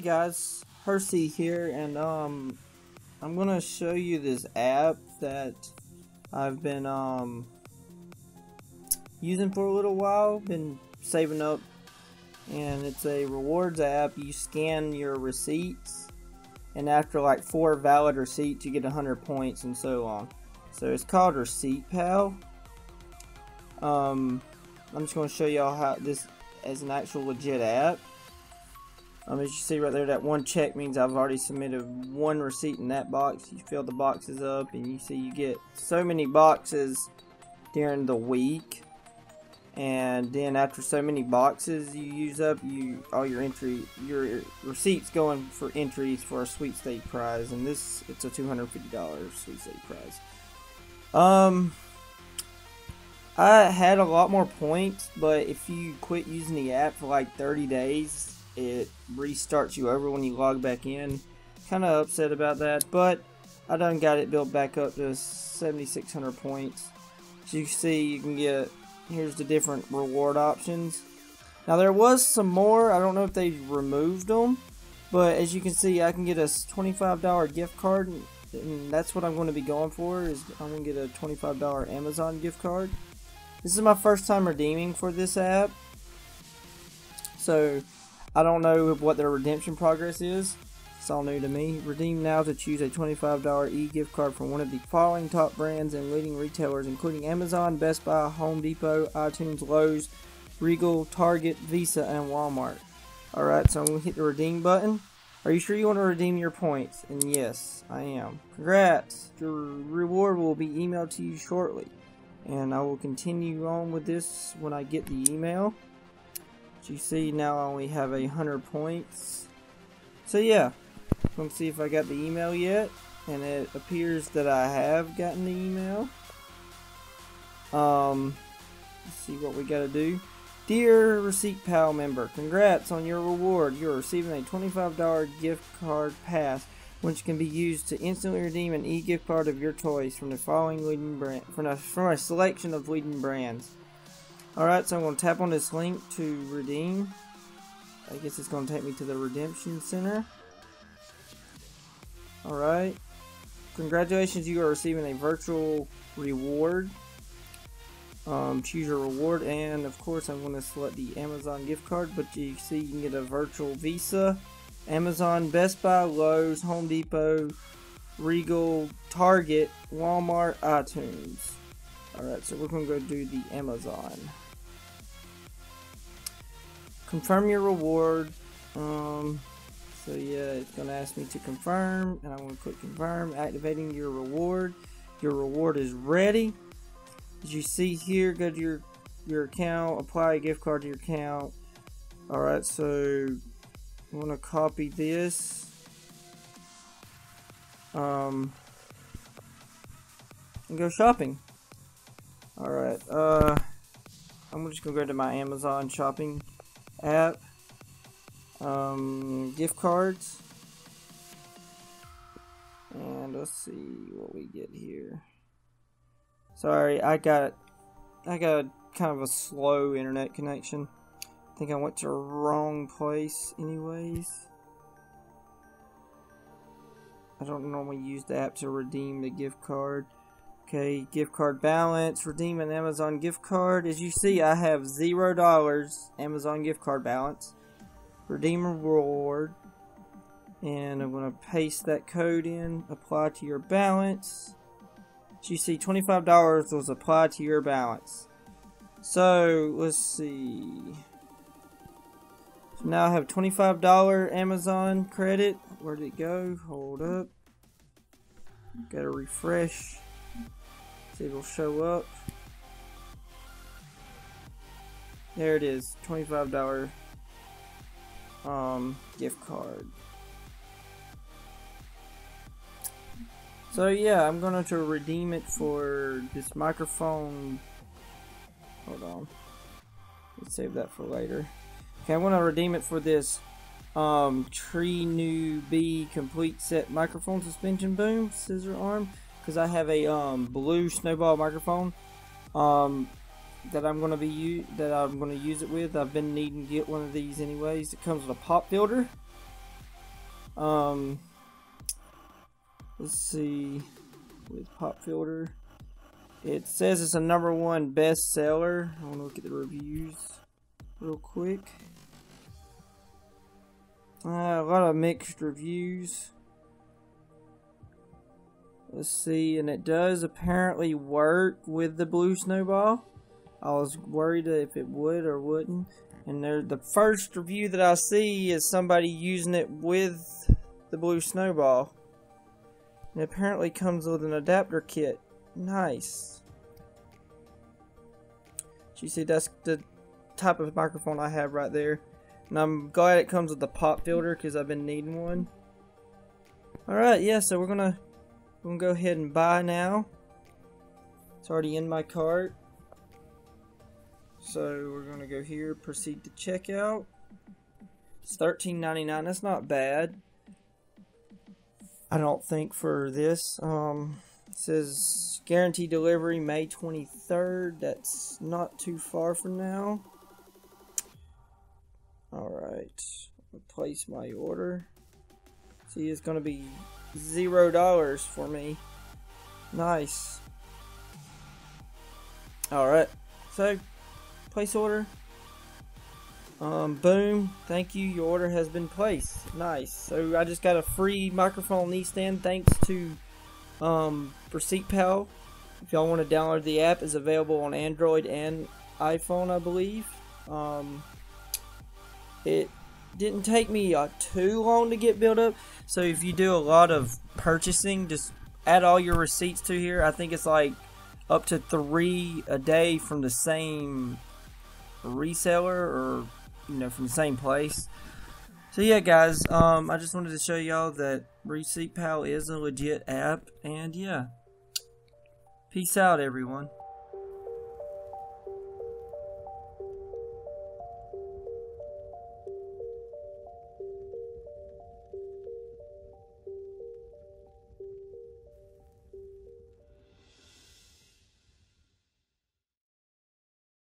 Hey guys, Hersey here, and um, I'm gonna show you this app that I've been um using for a little while. Been saving up, and it's a rewards app. You scan your receipts, and after like four valid receipts, you get 100 points, and so on. So it's called Receipt Pal. Um, I'm just gonna show y'all how this as an actual legit app. Um, as you see right there, that one check means I've already submitted one receipt in that box. You fill the boxes up, and you see you get so many boxes during the week. And then after so many boxes you use up, you all your entry, your receipts going for entries for a sweepstake prize. And this, it's a $250 sweepstake prize. Um, I had a lot more points, but if you quit using the app for like 30 days, it restarts you over when you log back in. Kind of upset about that, but I done got it built back up to 7,600 points. As you see, you can get, here's the different reward options. Now there was some more, I don't know if they removed them, but as you can see, I can get a $25 gift card, and that's what I'm going to be going for, is I'm going to get a $25 Amazon gift card. This is my first time redeeming for this app, so I don't know what their redemption progress is. It's all new to me. Redeem now to choose a $25 e-gift card from one of the following top brands and leading retailers, including Amazon, Best Buy, Home Depot, iTunes, Lowe's, Regal, Target, Visa, and Walmart. Alright, so I'm going to hit the redeem button. Are you sure you want to redeem your points? And yes, I am. Congrats! Your reward will be emailed to you shortly. And I will continue on with this when I get the email. You see now I only have a hundred points. So yeah, let's see if I got the email yet. And it appears that I have gotten the email. Um, let's see what we gotta do. Dear Receipt Pal member, congrats on your reward. You're receiving a $25 gift card pass, which can be used to instantly redeem an e-gift card of your choice from the following leading brand from a, from a selection of leading brands. Alright, so I'm going to tap on this link to redeem. I guess it's going to take me to the Redemption Center. Alright. Congratulations, you are receiving a virtual reward. Um, choose your reward, and of course, I'm going to select the Amazon gift card. But you see, you can get a virtual Visa, Amazon, Best Buy, Lowe's, Home Depot, Regal, Target, Walmart, iTunes. Alright, so we're going to go do the Amazon. Confirm your reward. Um, so yeah, it's going to ask me to confirm, and I'm going to click confirm, activating your reward. Your reward is ready. As you see here, go to your, your account, apply a gift card to your account. Alright, so I'm going to copy this. Um, and go shopping. Alright, uh, I'm just gonna go to my Amazon shopping app. Um, gift cards. And let's see what we get here. Sorry, I got, I got kind of a slow internet connection. I think I went to the wrong place anyways. I don't normally use the app to redeem the gift card. Okay, gift card balance, redeem an Amazon gift card. As you see, I have zero dollars Amazon gift card balance. Redeem reward. And I'm going to paste that code in, apply to your balance. As you see, $25 was applied to your balance. So, let's see. So now I have $25 Amazon credit. Where did it go? Hold up. Gotta refresh. If it'll show up. There it is, $25 um, gift card. So yeah, I'm going to redeem it for this microphone. Hold on. Let's save that for later. Okay, I'm going to redeem it for this um, Tree New Bee complete set microphone suspension boom scissor arm because I have a um, blue snowball microphone um, that I'm going to be that I'm to use it with. I've been needing to get one of these anyways. It comes with a pop filter. Um, let's see, with pop filter. It says it's a number one bestseller. I want to look at the reviews real quick. Uh, a lot of mixed reviews. Let's see, and it does apparently work with the blue snowball. I was worried if it would or wouldn't. And there, the first review that I see is somebody using it with the blue snowball. And it apparently comes with an adapter kit. Nice. So you see, that's the type of microphone I have right there. And I'm glad it comes with the pop filter because I've been needing one. Alright, yeah, so we're gonna we're gonna go ahead and buy now. It's already in my cart. So we're gonna go here, proceed to checkout. It's $13.99, that's not bad. I don't think for this. Um says guarantee delivery May 23rd. That's not too far from now. Alright. Place my order. See, it's to be zero dollars for me. Nice. Alright. So, place order. Um, boom. Thank you. Your order has been placed. Nice. So, I just got a free microphone knee stand thanks to um, Receipt Pal. If y'all want to download the app, is available on Android and iPhone, I believe. Um, it didn't take me uh, too long to get built up. So if you do a lot of purchasing, just add all your receipts to here. I think it's like up to three a day from the same reseller or you know from the same place. So yeah, guys, um, I just wanted to show y'all that Receipt Pal is a legit app, and yeah, peace out, everyone.